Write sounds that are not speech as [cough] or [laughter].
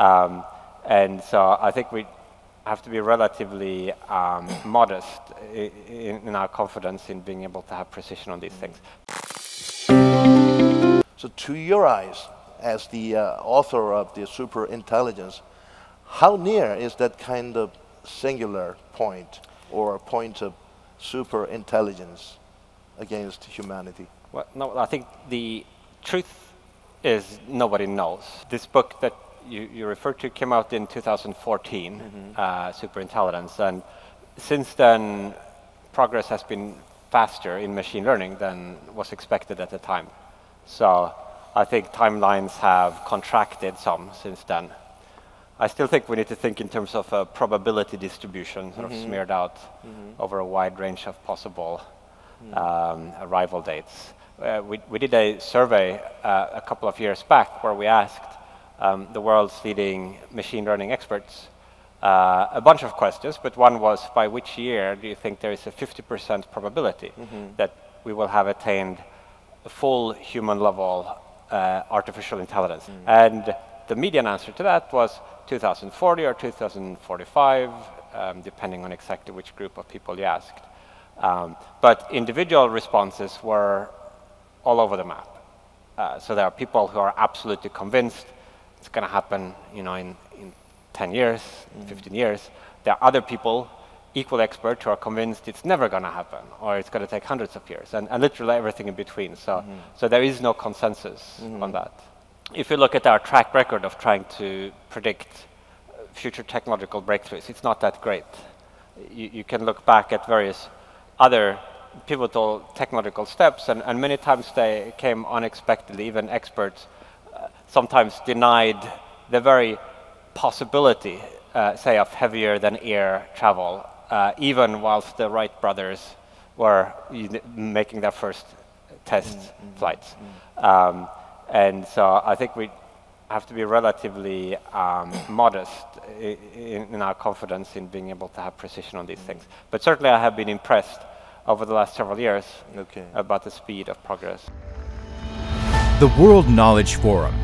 Um, and so I think we have to be relatively um, modest in, in, our confidence in being able to have precision on these things. So to your eyes, as the uh, author of the super intelligence, how near is that kind of singular point or a point of super intelligence against humanity? Well, no, I think the truth is nobody knows. This book that you, you referred to came out in 2014, mm -hmm. uh, Superintelligence, and since then progress has been faster in machine learning than was expected at the time. So I think timelines have contracted some since then. I still think we need to think in terms of a probability distribution, sort mm -hmm. of mm-hmm. smeared out mm -hmm. over a wide range of possible mm. um, arrival dates. Uh, we, we did a survey uh, a couple of years back where we asked um, the world's leading machine learning experts uh, a bunch of questions, but one was by which year do you think there is a 50% probability -hmm. that we will have attained a full human level uh, artificial intelligence? Mm. And the median answer to that was 2040 or 2045, um, depending on exactly which group of people you asked. Um, but individual responses were all over the map. Uh, so there are people who are absolutely convinced it's going to happen, you know, in, in 10 years, mm. 15 years. There are other people, equal experts, who are convinced it's never going to happen, or it's going to take hundreds of years, and, and literally everything in between. So, mm -hmm. so there is no consensus mm -hmm. on that if you look at our track record of trying to predict future technological breakthroughs, it's not that great. You, you can look back at various other pivotal technological steps, and, and many times they came unexpectedly. Even experts uh, sometimes denied the very possibility, uh, say, of heavier than air travel, uh, even whilst the Wright brothers were making their first test mm -hmm. flights. Mm -hmm. um, and so I think we have to be relatively um, [clears throat] modest in, in, our confidence in being able to have precision on these things. But certainly I have been impressed over the last several years okay. about the speed of progress. The World Knowledge Forum